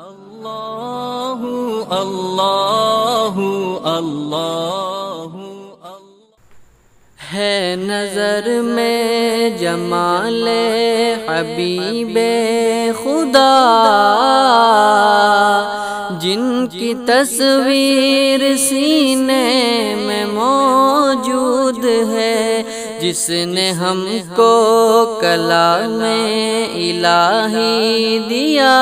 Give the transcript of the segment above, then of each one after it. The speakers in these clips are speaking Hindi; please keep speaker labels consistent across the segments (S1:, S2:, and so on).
S1: अल्लाह अल्लाहु अल्लाहु है नज़र में जमाल हबीब खुदा जिनकी तस्वीर सीने जिसने हमको कला में इलाही दिया,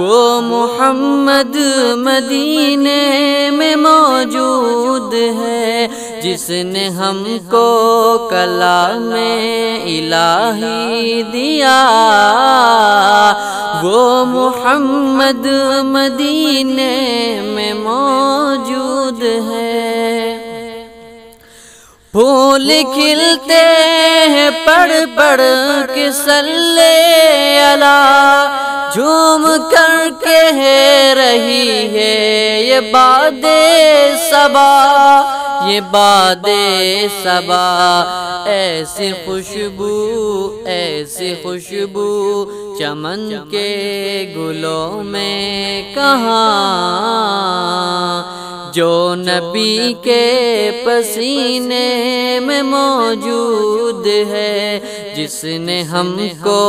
S1: वो मोहम्मद मदीने में मौजूद है। जिसने हमको कला में इलाही दिया, वो मोहम्मद मदीने में मौजूद है। फूल खिलते हैं पढ़ पढ़ के सल्ले अला। झूम कर कह रही है ये बादे सबा। ये बादे सबा। ऐसी खुशबू ऐसी खुशबू चमन के गुलों में कहाँ? जो नबी के पसीने में मौजूद है, जिसने हमको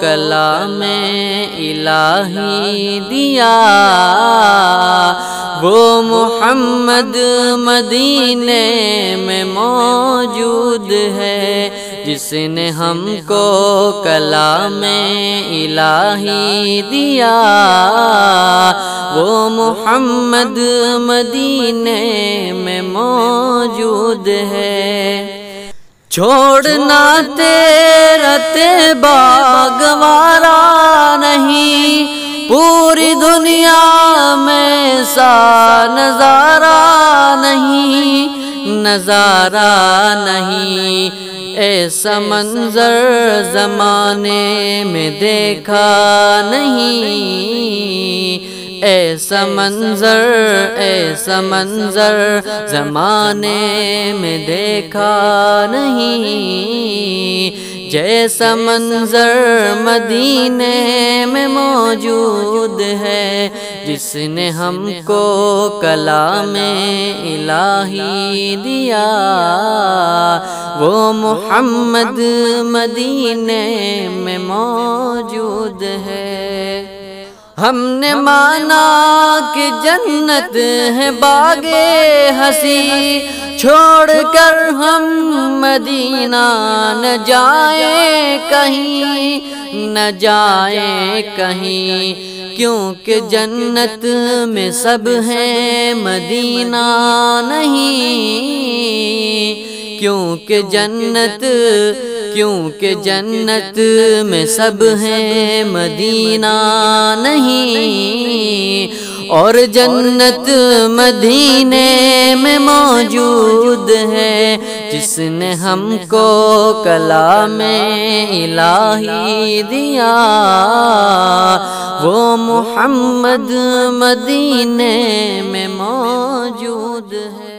S1: कला में इलाही दिया। वो मोहम्मद मदीने में मौजूद है जिसने हमको कला में इलाही दिया। वो मोहम्मद मदीने में मौजूद है। छोड़ना तेरा ते बागवारा नहीं। पूरी दुनिया में सा नज़ारा नहीं। नज़ारा नहीं। ऐसा मंजर जमाने में देखा नहीं। ऐसा मंजर ऐसा मंजर जमाने में देखा नहीं। जैसा मंजर मदीने में मौजूद है, जिसने हमको कला में इलाही दिया। वो मोहम्मद मदीने में मौजूद है। हमने माना कि जन्नत है बागे हसी। छोड़कर हम मदीना न जाए कहीं। न जाए कहीं। क्योंकि जन्नत में सब है मदीना नहीं। क्योंकि जन्नत क्योंकि जन्नत में सब है मदीना नहीं। और जन्नत मदीने में मौजूद है, जिसने हमको कला में इलाही दिया। वो मोहम्मद मदीने में मौजूद है।